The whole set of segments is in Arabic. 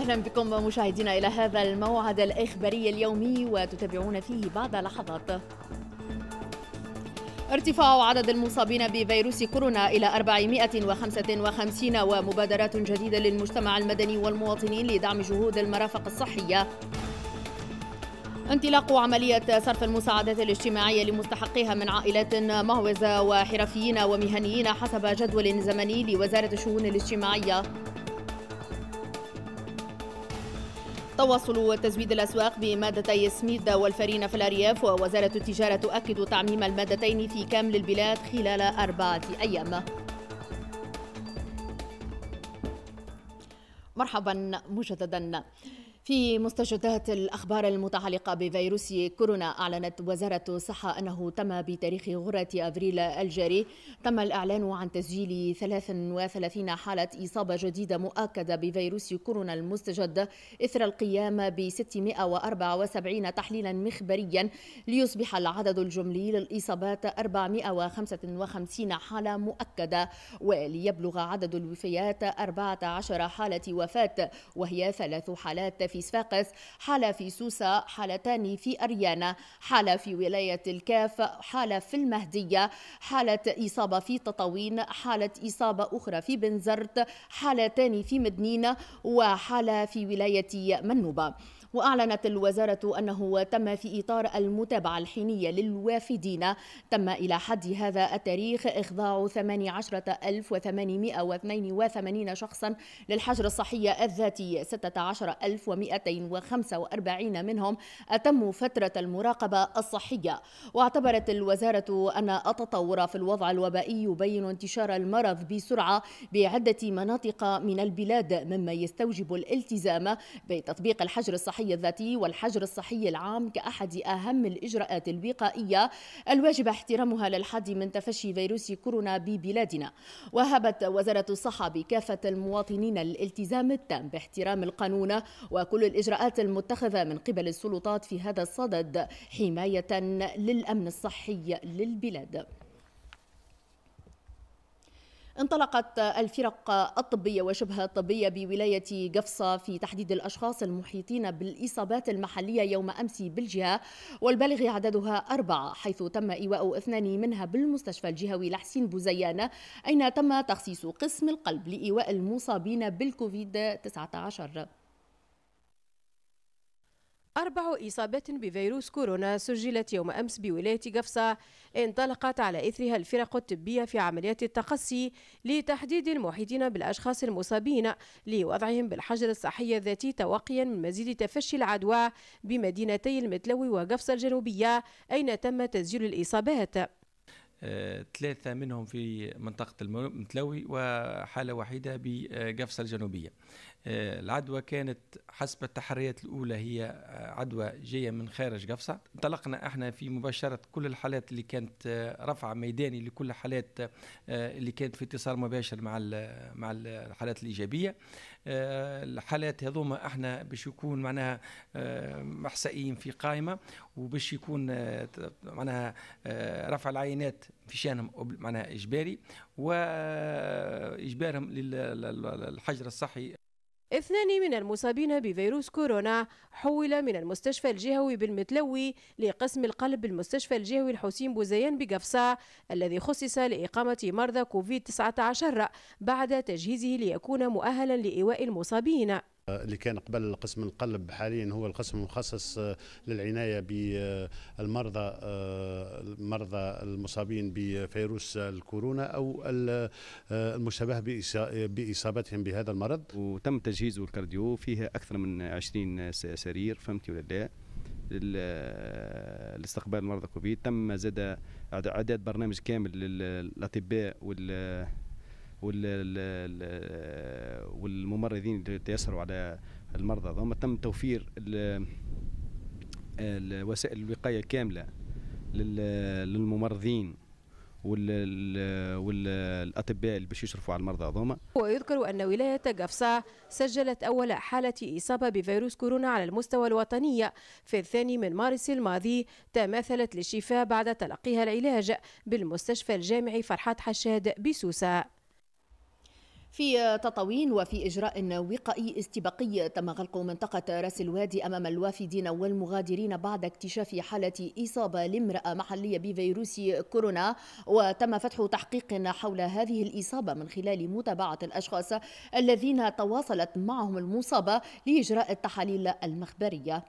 أهلا بكم مشاهدينا إلى هذا الموعد الإخباري اليومي وتتابعون فيه بعد لحظات ارتفاع عدد المصابين بفيروس كورونا إلى 455 ومبادرات جديدة للمجتمع المدني والمواطنين لدعم جهود المرافق الصحية. انطلاق عملية صرف المساعدات الاجتماعية لمستحقيها من عائلات مهوزة وحرفيين ومهنيين حسب جدول زمني لوزارة الشؤون الاجتماعية. تواصل تزويد الأسواق بمادتي سميد والفرينة في الأرياف ووزارة التجارة تؤكد تعميم المادتين في كامل البلاد خلال أربعة أيام. مرحبا مجددا. في مستجدات الأخبار المتعلقة بفيروس كورونا أعلنت وزارة الصحة أنه تم بتاريخ غرة أبريل الجاري. تم الإعلان عن تسجيل 33 حالة إصابة جديدة مؤكدة بفيروس كورونا المستجد إثر القيام ب 674 تحليلا مخبريا ليصبح العدد الجملي للإصابات 455 حالة مؤكدة وليبلغ عدد الوفيات 14 حالة وفاة وهي ثلاث حالات في صفاقس حالة في سوسة حالتان في أريانا حالة في ولاية الكاف حالة في المهدية حالة إصابة في تطاوين حالة إصابة أخرى في بنزرت حالتان في مدنين وحالة في ولاية منوبة. وأعلنت الوزارة أنه تم في إطار المتابعة الحينية للوافدين. تم إلى حد هذا التاريخ إخضاع 18882 شخصا للحجر الصحي الذاتي 16245 منهم. أتموا فترة المراقبة الصحية. واعتبرت الوزارة أن التطور في الوضع الوبائي يبين انتشار المرض بسرعة بعدة مناطق من البلاد مما يستوجب الالتزام بتطبيق الحجر الصحي الصحي الذاتي والحجر الصحي العام كأحد أهم الإجراءات الوقائية الواجب احترامها للحد من تفشي فيروس كورونا ببلادنا. وهبت وزارة الصحة بكافة المواطنين الالتزام التام باحترام القانون وكل الإجراءات المتخذة من قبل السلطات في هذا الصدد حماية للأمن الصحي للبلاد. انطلقت الفرق الطبية وشبه الطبية بولاية قفصة في تحديد الأشخاص المحيطين بالإصابات المحلية يوم أمس بالجهة والبالغ عددها أربعة حيث تم إيواء اثنان منها بالمستشفى الجهوي لحسين بوزيان أين تم تخصيص قسم القلب لإيواء المصابين بالكوفيد 19 أربع إصابات بفيروس كورونا سجلت يوم أمس بولاية قفصة انطلقت على إثرها الفرق الطبية في عمليات التقصي لتحديد المحيطين بالأشخاص المصابين لوضعهم بالحجر الصحي الذاتي توقيا من مزيد تفشي العدوى بمدينتي المتلوي وقفصة الجنوبية أين تم تسجيل الإصابات؟ آه، ثلاثة منهم في منطقة المتلوي وحالة وحيدة بقفصة الجنوبية. العدوى كانت حسب التحريات الأولى هي آه، عدوى جاية من خارج قفصة. انطلقنا إحنا في مباشرة كل الحالات اللي كانت آه، رفع ميداني لكل الحالات اللي كانت في اتصال مباشر مع مع الحالات الإيجابية. الحالات هذوما إحنا باش يكون معناها محسئين في قائمة وباش يكون معناها رفع العينات في شأنهم معناها إجباري. وإجبارهم للحجر الصحي. اثنان من المصابين بفيروس كورونا حول من المستشفى الجهوي بالمتلوي لقسم القلب بالمستشفى الجهوي الحسين بوزيان بقفصة الذي خصص لإقامة مرضى كوفيد 19 بعد تجهيزه ليكون مؤهلا لإيواء المصابين. اللي كان قبل قسم القلب حاليا هو القسم المخصص آه، للعناية بالمرضى المرضى آه، المصابين بفيروس الكورونا أو آه، المشتبه بإصابتهم بهذا المرض. وتم تجهيزه الكارديو فيه أكثر من 20 سرير فهمتي ولا لا؟ لاستقبال المرضى كوفيد. تم زاد اعداد برنامج كامل للأطباء وال والممرضين اللي تيسروا على المرضى ثم تم توفير الوسائل الوقاية كاملة للممرضين والأطباء اللي باش يشرفوا على المرضى هذوما. ويذكر أن ولاية قفصة سجلت أول حالة إصابة بفيروس كورونا على المستوى الوطني في الثاني من مارس الماضي تماثلت للشفاء بعد تلقيها العلاج بالمستشفى الجامعي فرحات حشاد بسوسة. في تطاوين وفي إجراء وقائي استباقي تم غلق منطقة راس الوادي أمام الوافدين والمغادرين بعد اكتشاف حالة إصابة لامرأة محلية بفيروس كورونا. وتم فتح تحقيق حول هذه الإصابة من خلال متابعة الأشخاص الذين تواصلت معهم المصابة لإجراء التحاليل المخبرية.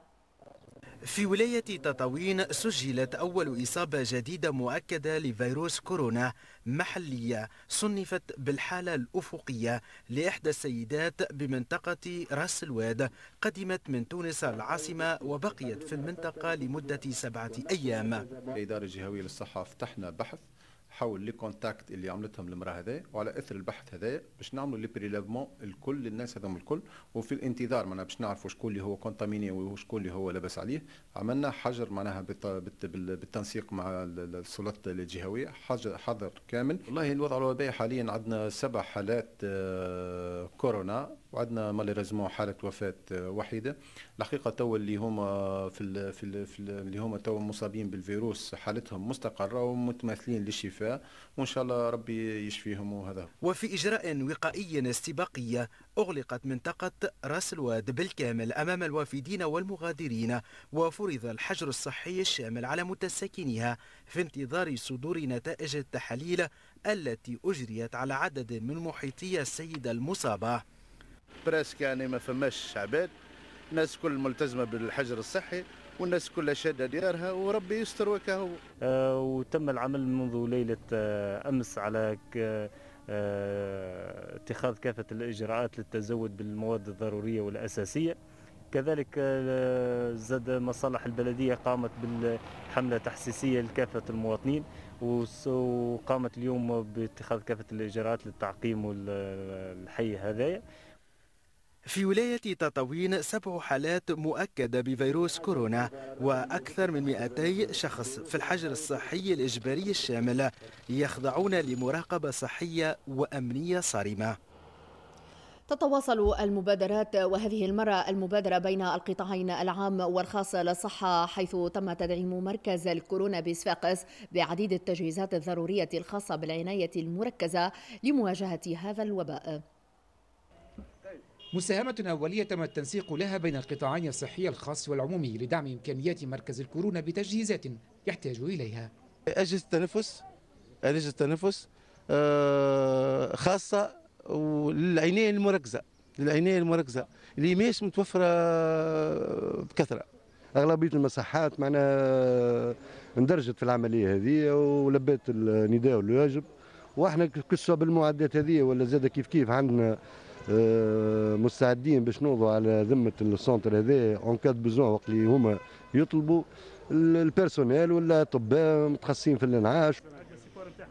في ولاية تطاوين سجلت أول إصابة جديدة مؤكدة لفيروس كورونا محلية صنفت بالحالة الأفقية لإحدى السيدات بمنطقة راس الواد قدمت من تونس العاصمة وبقيت في المنطقة لمدة سبعة أيام. الإدارة الجهوية للصحة فتحنا بحث حول les contacts اللي عملتهم المراه هذا وعلى أثر البحث هذا باش نعملوا les prélèvements الكل الناس هذوم الكل وفي الانتظار معناها باش نعرفوا شكون اللي هو contaminé وشكون اللي هو لاباس عليه. عملنا حجر معناها بالتنسيق مع السلطات الجهوية حجر حظر كامل. والله الوضع الوبائي حاليا عندنا سبع حالات آه، كورونا. وعندنا malheureusement حالة وفاة آه، وحيدة. الحقيقة تو اللي هما في ال في, ال في ال اللي هما تو مصابين بالفيروس حالتهم مستقرة ومتماثلين للشفاء وإن شاء الله ربي يشفيهم وهذا. وفي إجراء وقائي استباقي أغلقت منطقة راس الواد بالكامل أمام الوافدين والمغادرين وفرض الحجر الصحي الشامل على متساكنها في انتظار صدور نتائج التحاليل التي أجريت على عدد من محيطي السيدة المصابة. براسك يعني ما فماش عباد الناس كل ملتزمة بالحجر الصحي والناس كلها شادة ديارها وربي يستر وكهو آه وتم العمل منذ ليلة آه أمس على آه اتخاذ كافة الإجراءات للتزود بالمواد الضرورية والأساسية. كذلك آه، زاد مصالح البلدية قامت بالحملة تحسيسيه لكافة المواطنين وقامت اليوم باتخاذ كافة الإجراءات للتعقيم الحي هذايا. في ولاية تطاوين سبع حالات مؤكدة بفيروس كورونا وأكثر من 200 شخص في الحجر الصحي الإجباري الشامل يخضعون لمراقبة صحية وأمنية صارمة. تتواصل المبادرات وهذه المرة المبادرة بين القطاعين العام والخاص للصحة حيث تم تدعيم مركز الكورونا بصفاقس بعديد التجهيزات الضرورية الخاصة بالعناية المركزة لمواجهة هذا الوباء. مساهمة أولية تم التنسيق لها بين القطاعين الصحي الخاص والعمومي لدعم إمكانيات مركز الكورونا بتجهيزات يحتاج إليها. أجهزة التنفس أجهزة التنفس آه، خاصة للعناية المركزة للعناية المركزة اللي ماهيش متوفرة بكثرة. أغلبية المصحات معنا اندرجت في العملية هذه ولبت النداء والواجب. وإحنا كسوا بالمعدات هذه ولا زاد كيف كيف؟ عندنا مستعدين باش نوضوا على ذمة ال centre هذا en cas de besoin وقت اللي هما يطلبوا. ال personnel ولا الاطباء متخصصين في الانعاش.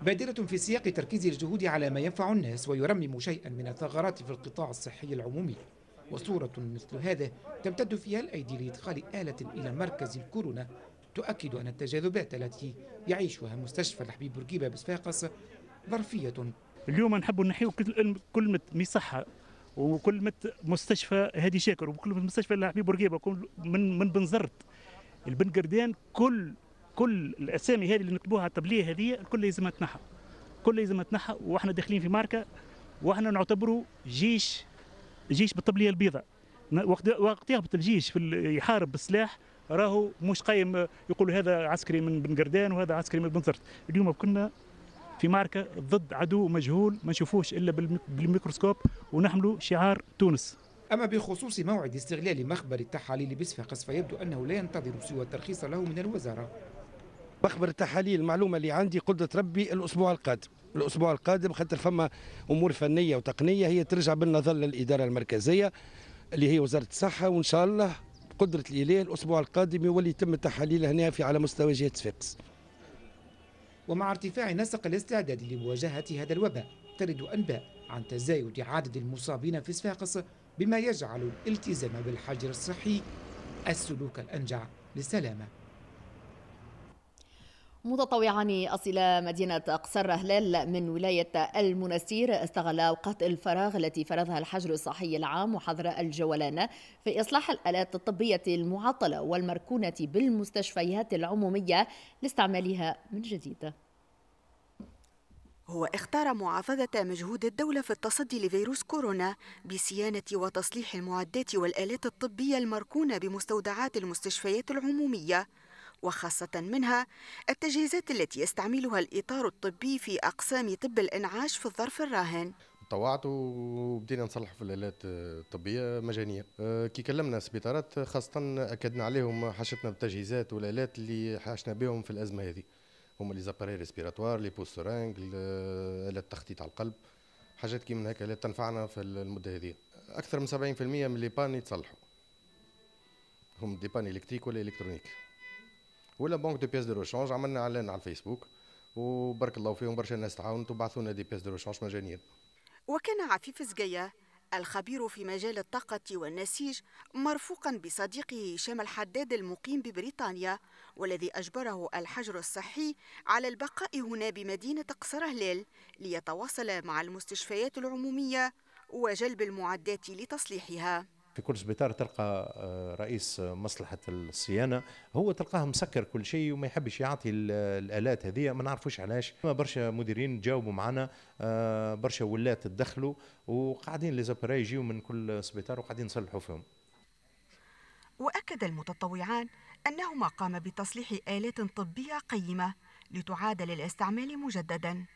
بادرة في سياق تركيز الجهود على ما ينفع الناس ويرمم شيئا من الثغرات في القطاع الصحي العمومي. وصورة مثل هذا تمتد فيها الأيدي لإدخال آلة إلى مركز الكورونا. تؤكد أن التجاذبات التي يعيشها مستشفى الحبيب بورقيبة بصفاقس ظرفية. اليوم نحب نحيو كلمة مصحة وكلمة مستشفى هادي شاكر وكلمة مستشفى الحبيب بورقيبة من من بنزرت البن قردان كل كل الأسامي هذه اللي نكتبوها على الطبليه هذه الكل لازم تنحى. كل لازم تنحى وإحنا داخلين في ماركة وإحنا نعتبروا جيش جيش بالطبليه البيضاء. وقت وقت يهبط الجيش في يحارب بالسلاح راهو مش قايم يقولوا هذا عسكري من بن قردان وهذا عسكري من بنزرت اليوم كنا في ماركة ضد عدو مجهول ما نشوفوش إلا بالميكروسكوب ونحملوا شعار تونس. أما بخصوص موعد استغلال مخبر التحاليل بصفاقس فيبدو أنه لا ينتظر سوى الترخيص له من الوزارة. مخبر التحاليل المعلومة اللي عندي قدرة ربي الأسبوع القادم. الأسبوع القادم خاطر فما أمور فنية وتقنية هي ترجع بالنظر للإدارة المركزية اللي هي وزارة الصحة وإن شاء الله قدرة الإله الأسبوع القادم يولي يتم التحاليل هنا في على مستوى جهة صفاقس ومع ارتفاع نسق الاستعداد لمواجهة هذا الوباء ترد أنباء عن تزايد عدد المصابين في صفاقس بما يجعل الالتزام بالحجر الصحي السلوك الأنجع. للسلامة. متطوعان أصل مدينة قصر هلال من ولاية المنستير. استغل أوقات الفراغ التي فرضها الحجر الصحي العام وحظر الجولان في إصلاح الآلات الطبية المعطلة والمركونة بالمستشفيات العمومية لاستعمالها من جديد. هو اختار معاضدة مجهود الدولة في التصدي لفيروس كورونا بصيانة وتصليح المعدات والآلات الطبية المركونة بمستودعات المستشفيات العمومية. وخاصة منها التجهيزات التي يستعملها الإطار الطبي في أقسام طب الإنعاش في الظرف الراهن. طوعت وبدينا نصلح في الالات الطبية مجانية. أه، كي كلمنا السبيطارات خاصة أكدنا عليهم حاجتنا بالتجهيزات والالات اللي حاشنا بهم في الأزمة هذه. هما les appareils respiratoires les pousse-seringues آلات التخطيط على القلب. حاجات كي من هكا اللي تنفعنا في المدة هذه. أكثر من 70% من les pannes يتصلحوا. هم des pannes électriques ولا électroniques. ولا manque de pièces de rechange عملنا إعلان على الفيسبوك وبارك الله فيهم برشا ناس تعاونت وبعثوا لنا des pièces de rechange مجانيه وكان عفيف زقية الخبير في مجال الطاقة والنسيج مرفوقا بصديقه هشام الحداد المقيم ببريطانيا والذي أجبره الحجر الصحي على البقاء هنا بمدينة قصر هلال ليتواصل مع المستشفيات العمومية وجلب المعدات لتصليحها. في كل سبيطار تلقى آه، رئيس مصلحة الصيانة. هو تلقاه مسكر كل شيء وما يحبش يعطي الآلات هذه. ما نعرفوش علاش. برشا مديرين جاوبوا معنا آه، برشا ولات تدخلوا وقاعدين لي يجيو من كل سبيطار وقاعدين نصلحوا فيهم. وأكد المتطوعان أنه ما قام بتصليح آلات طبية قيمة لتعاد للاستعمال مجددا.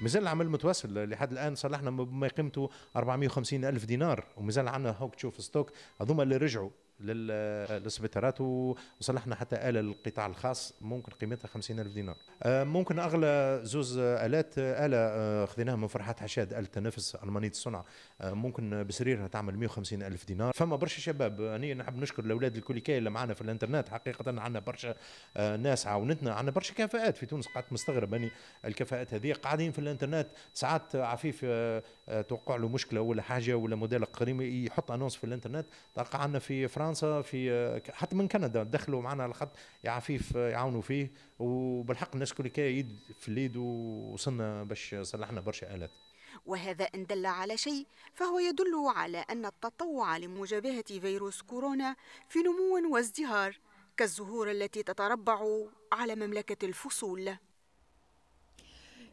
مازال العمل متواصل لحد الآن صلحنا بما قيمته 450 ألف دينار ومازال عندنا هوك تشوف stock هذوما اللي رجعوا. للسبيطارات وصلحنا حتى آلة للقطاع الخاص ممكن قيمتها خمسين ألف دينار. آه، ممكن أغلى زوز آلات آلة آه، خذيناها من فرحات حشاد آلة تنفس ألمانية الصنع. آه، ممكن بسريرها تعمل 150 ألف دينار. فما برشا شباب أنا نحب نشكر الأولاد الكوليكاي اللي معنا في الإنترنت. حقيقة عندنا برشا ناس عاونتنا عندنا برشا كفاءات في تونس قعدت مستغرب أني الكفاءات هذه قاعدين في الإنترنت. ساعات عفيف توقع له مشكلة ولا حاجة ولا موديل قريب يحط أنونس في الإنترنت. تلقى عندنا في فرنسا فرنسا في حتى من كندا دخلوا معنا الخط يا عفيف يعاونوا فيه. وبالحق الناس كل يد في اليد وصلنا باش صلحنا برشا آلات. وهذا إن دل على شيء فهو يدل على أن التطوع لمجابهة فيروس كورونا في نمو وازدهار كالزهور التي تتربع على مملكة الفصول.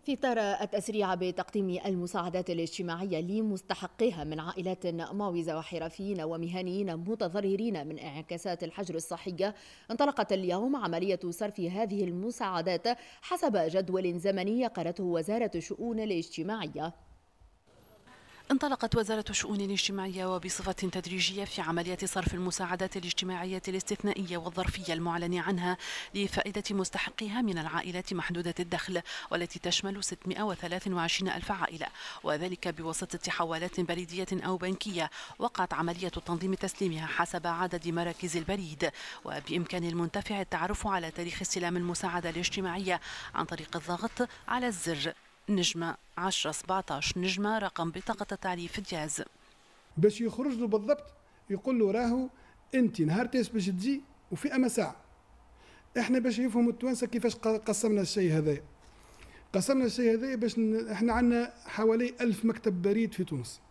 في إطار التسريع بتقديم المساعدات الاجتماعية لمستحقيها من عائلات معوزة وحرفيين ومهنيين متضررين من انعكاسات الحجر الصحية انطلقت اليوم عملية صرف هذه المساعدات حسب جدول زمني قرته وزارة الشؤون الاجتماعية. انطلقت وزارة الشؤون الاجتماعية وبصفة تدريجية في عملية صرف المساعدات الاجتماعية الاستثنائية والظرفية المعلن عنها لفائدة مستحقيها من العائلات محدودة الدخل والتي تشمل 623 ألف عائلة. وذلك بواسطة حوالات بريدية أو بنكية وقعت عملية تنظيم تسليمها حسب عدد مراكز البريد. وبإمكان المنتفع التعرف على تاريخ استلام المساعدة الاجتماعية عن طريق الضغط على الزر. نجمة 10 17 نجمة رقم بطاقة التعريف دياز باش يخرج له بالضبط يقول له راهو انت نهار تاس باش تجي وفي أما ساعة. إحنا باش يفهموا التوانسة كيفاش قسمنا الشيء هذايا. قسمنا الشيء هذايا باش ن... إحنا عندنا حوالي ألف مكتب بريد في تونس.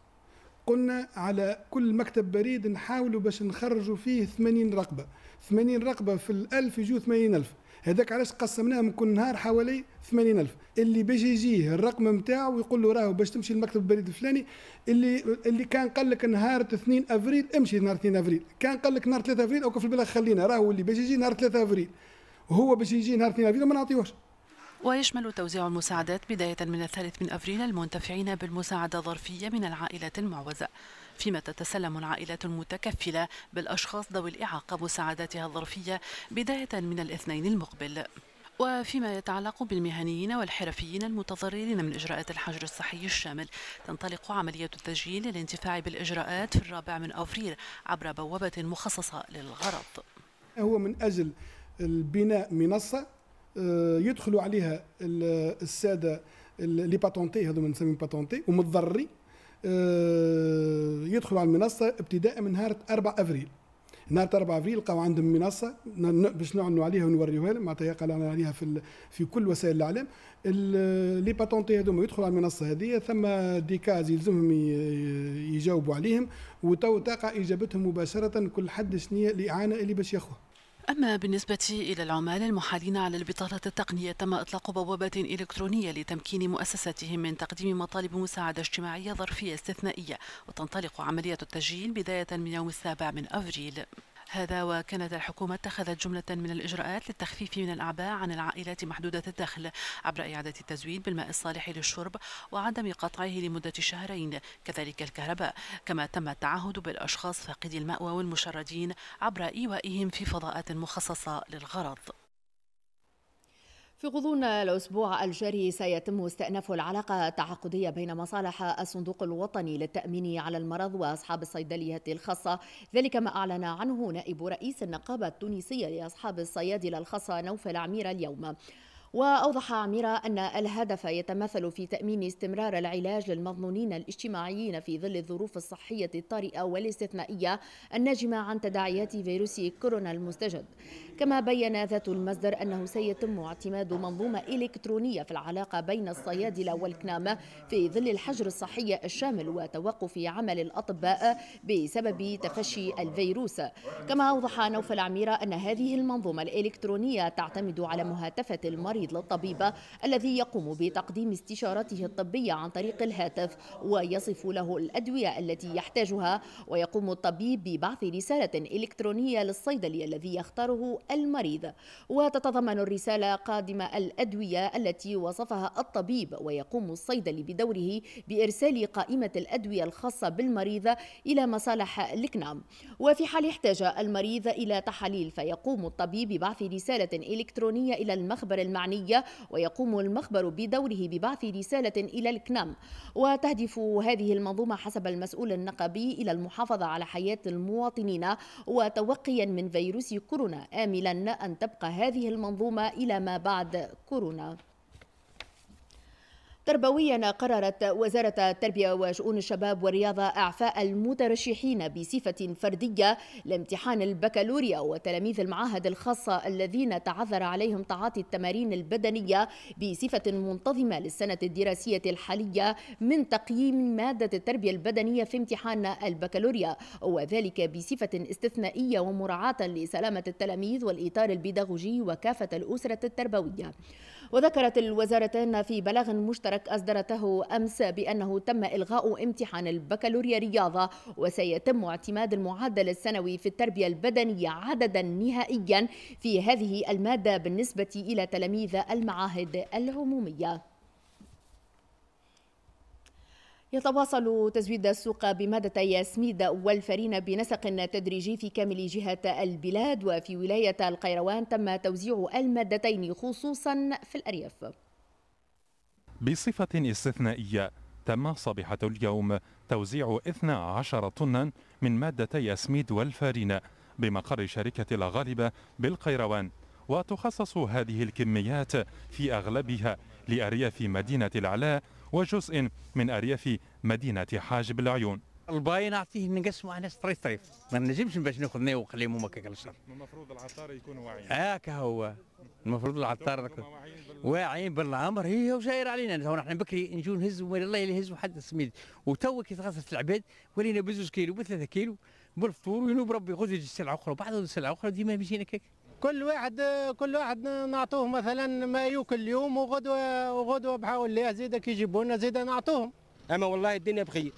قلنا على كل مكتب بريد نحاولوا باش نخرجوا فيه 80 رقبة. 80 رقبة في الألف يجوا 80 ألف. هذاك علاش قسمناه من كل نهار حوالي 80000 اللي باش يجيه الرقم نتاعو ويقول له راهو باش تمشي للمكتب البريد الفلاني اللي اللي كان قال لك نهار 2 أفريل امشي نهار 2 أفريل. كان قال لك نهار 3 أفريل أو في البلاد خلينا راهو اللي باش يجي نهار 3 أفريل. وهو باش يجي نهار 2 أفريل ما نعطيوش ويشمل توزيع المساعدات بداية من الثالث من أفريل المنتفعين بالمساعدة الظرفية من العائلات المعوزة. فيما تتسلم العائلات المتكفلة بالأشخاص ذوي الإعاقة مساعداتها الظرفية بداية من الاثنين المقبل. وفيما يتعلق بالمهنيين والحرفيين المتضررين من إجراءات الحجر الصحي الشامل تنطلق عملية التسجيل للانتفاع بالإجراءات في الرابع من أفريل عبر بوابة مخصصة للغرض. هو من أجل البناء منصة آه، يدخلوا عليها السادة les patentés هذو نسميهم patentés ومتضررين آه، يدخلوا على المنصة ابتداء من نهار 4 أفريل. نهار 4 أفريل لقاو عندهم منصة باش نعنوا عليها ونوريوها لهم معناتها قال عليها في في كل وسائل الاعلام les patentés هذوما يدخلوا على المنصة هذه ثم des cases يلزمهم يجاوبوا عليهم وتو تقع إجابتهم مباشرة كل حد شنو الإعانة اللي باش ياخذها. أما بالنسبة إلى العمال المحالين على البطالة التقنية تم إطلاق بوابات إلكترونية لتمكين مؤسساتهم من تقديم مطالب مساعدة اجتماعية ظرفية استثنائية وتنطلق عملية التسجيل بداية من يوم السابع من أفريل. هذا وكانت الحكومة اتخذت جملة من الإجراءات للتخفيف من الأعباء عن العائلات محدودة الدخل عبر إعادة التزويد بالماء الصالح للشرب وعدم قطعه لمدة شهرين كذلك الكهرباء. كما تم التعهد بالأشخاص فاقدي المأوى والمشردين عبر إيوائهم في فضاءات مخصصة للغرض. في غضون الأسبوع الجاري سيتم استئناف العلاقة التعاقدية بين مصالح الصندوق الوطني للتأمين على المرض وأصحاب الصيدليات الخاصة. ذلك ما أعلن عنه نائب رئيس النقابة التونسية لأصحاب الصيادلة الخاصة نوفل عمير اليوم. وأوضح عميرة أن الهدف يتمثل في تأمين استمرار العلاج للمظنونين الاجتماعيين في ظل الظروف الصحية الطارئة والاستثنائية الناجمة عن تداعيات فيروس كورونا المستجد. كما بين ذات المصدر أنه سيتم اعتماد منظومة إلكترونية في العلاقة بين الصيادلة والكنامة في ظل الحجر الصحي الشامل وتوقف عمل الأطباء بسبب تفشي الفيروس. كما أوضح نوفل عميرة أن هذه المنظومة الإلكترونية تعتمد على مهاتفة المريض للطبيب الذي يقوم بتقديم استشارته الطبية عن طريق الهاتف ويصف له الأدوية التي يحتاجها ويقوم الطبيب ببعث رسالة إلكترونية للصيدلي الذي يختاره المريض. وتتضمن الرسالة قادمة الأدوية التي وصفها الطبيب ويقوم الصيدلي بدوره بإرسال قائمة الأدوية الخاصة بالمريض إلى مصالح الكنام وفي حال احتاج المريض إلى تحاليل فيقوم الطبيب ببعث رسالة إلكترونية إلى المخبر المعنية ويقوم المخبر بدوره ببعث رسالة إلى الكنام وتهدف هذه المنظومة حسب المسؤول النقبي إلى المحافظة على حياة المواطنين وتوقيا من فيروس كورونا. آمن آملا أن تبقى هذه المنظومة إلى ما بعد كورونا. تربويا قررت وزارة التربية وشؤون الشباب والرياضة إعفاء المترشحين بصفة فردية لامتحان البكالوريا وتلاميذ المعاهد الخاصة الذين تعذر عليهم تعاطي التمارين البدنية بصفة منتظمة للسنة الدراسية الحالية من تقييم مادة التربية البدنية في امتحان البكالوريا وذلك بصفة استثنائية ومراعاة لسلامة التلاميذ والإطار البيداغوجي وكافة الأسرة التربوية. وذكرت الوزارتان في بلاغ مشترك أصدرته أمس بأنه تم إلغاء امتحان البكالوريا رياضة وسيتم اعتماد المعدل السنوي في التربية البدنية عددا نهائيا في هذه المادة بالنسبة إلى تلاميذ المعاهد العمومية. يتواصل تزويد السوق بمادتي سميد والفرين بنسق تدريجي في كامل جهة البلاد وفي ولاية القيروان تم توزيع المادتين خصوصا في الأرياف. بصفة استثنائية تم صبيحة اليوم توزيع 12 طنا من مادتي سميد والفارين بمقر شركة الغالبة بالقيروان وتخصص هذه الكميات في أغلبها لأرياف مدينة العلاء وجزء من أرياف مدينة حاجب العيون. الباي نعطيه نقسمه أنا طريف طريف ما نجمش باش ناخذ ناو وخليهم هكاك الشر المفروض العطار يكونوا واعيين هاك هو. المفروض العطار واعيين بالامر هي وجاير علينا. هو نحن بكري نجو نهزوا الله اللي يهزوا حد السميد. وتو كي تغصف العباد ولينا بزوج كيلو بثلاثة كيلو بالفطور وينوب ربي. يغوز يجي السلعة أخرى. وبعد السلعة أخرى ديما بيجينا كيك. كل واحد كل واحد نعطوه مثلا ما يوكل اليوم وغدوة وغدوة بحاول الله زيد كي يجيبوا لنا زيد نعطوهم. أما والله الدنيا بخير.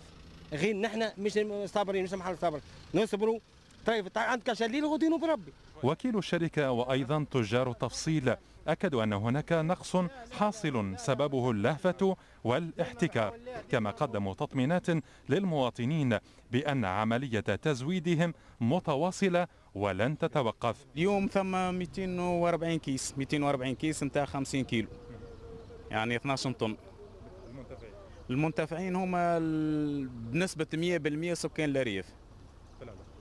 غير نحن مش صابرين مش محل صابر. نصبروا. طيب عندك شليل غدينوا بربي وكيل الشركة وأيضا تجار تفصيل. أكدوا أن هناك نقص حاصل سببه اللهفة والاحتكار. كما قدموا تطمينات للمواطنين بأن عملية تزويدهم متواصلة ولن تتوقف. اليوم ثم 240 كيس 240 كيس نتاع 50 كيلو. يعني 12 طن. المنتفعين. المنتفعين هما بنسبة 100% سكان الأرياف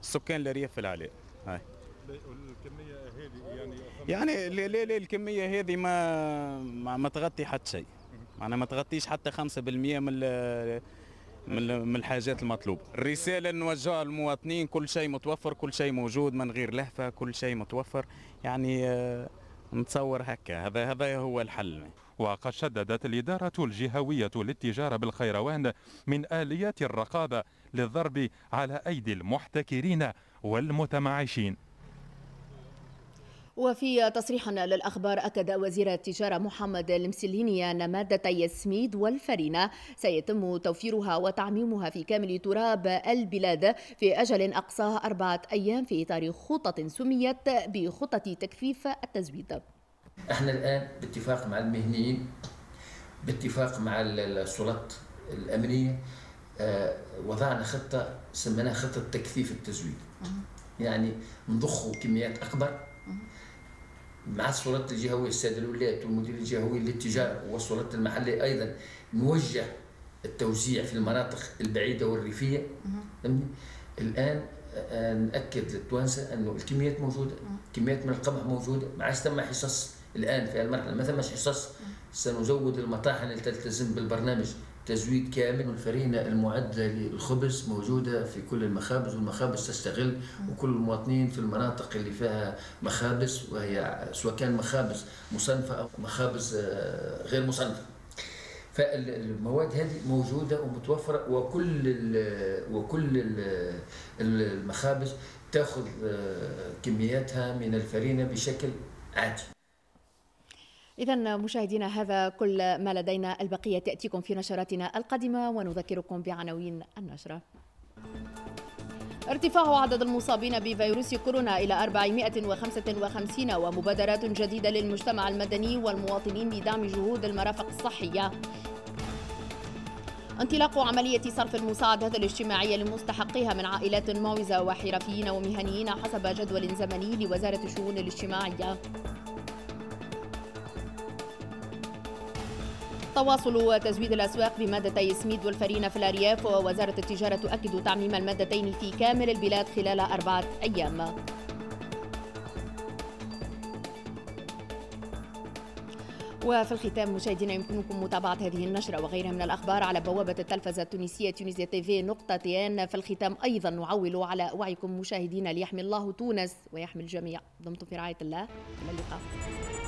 سكان الأرياف في العلاء هاي. الكمية هذه يعني يعني لا لا الكمية هذه ما ما تغطي حتى شيء. معناها ما تغطيش حتى 5% من من الحاجات المطلوبة. الرسالة نوجهها للمواطنين كل شيء متوفر كل شيء موجود من غير لهفة كل شيء متوفر. يعني آه، نتصور هكا. هذا هذا هو الحل. وقد شددت الإدارة الجهوية للتجارة بالخيروان من آليات الرقابة للضرب على أيدي المحتكرين والمتمعشين. وفي تصريح للأخبار أكد وزير التجارة محمد المسليني أن مادتي السميد والفرينة سيتم توفيرها وتعميمها في كامل تراب البلاد في أجل أقصاه أربعة أيام في إطار خطط سميت بخطط تكثيف التزويد. إحنا الآن باتفاق مع المهنيين باتفاق مع السلطات الأمنية آه، وضعنا خطة سميناها خطة تكثيف التزويد. يعني نضخوا كميات أكبر مع السلطات الجهويه السادة الولايات والمدير الجهوي للتجارة والسلطات المحليه أيضا نوجه التوزيع في المناطق البعيدة والريفية. الآن آه، نأكد للتوانسة إنه الكميات موجودة كميات من القمح موجودة. ما عادش ثم حصص الآن في المرحلة. ما ثمش حصص سنزود المطاحن اللي تلتزم بالبرنامج. تزويد كامل والفرينة المعدة للخبز موجودة في كل المخابز والمخابز تستغل وكل المواطنين في المناطق اللي فيها مخابز وهي سواء كان مخابز مصنفة أو مخابز آه، غير مصنفة. فالمواد هذه موجودة ومتوفرة وكل ال وكل ال المخابز تأخذ آه، كمياتها من الفرينة بشكل عادي. إذا مشاهدينا هذا كل ما لدينا البقية تأتيكم في نشراتنا القادمة ونذكركم بعناوين النشرة. ارتفاع عدد المصابين بفيروس كورونا إلى 455 ومبادرات جديدة للمجتمع المدني والمواطنين بدعم جهود المرافق الصحية. انطلاق عملية صرف المساعدات الاجتماعية لمستحقيها من عائلات معوزة وحرفيين ومهنيين حسب جدول زمني لوزارة الشؤون الاجتماعية. تواصل تزويد الأسواق بمادتي سميد والفرينة في الأرياف ووزارة التجارة تؤكد تعميم المادتين في كامل البلاد خلال أربعة أيام. وفي الختام مشاهدينا يمكنكم متابعة هذه النشرة وغيرها من الأخبار على بوابة التلفزة التونسية تونسيا تيفي نقطة تيان. في الختام أيضا نعول على وعيكم مشاهدينا ليحمي الله تونس ويحمي الجميع. دمتم في رعاية الله. إلى اللقاء.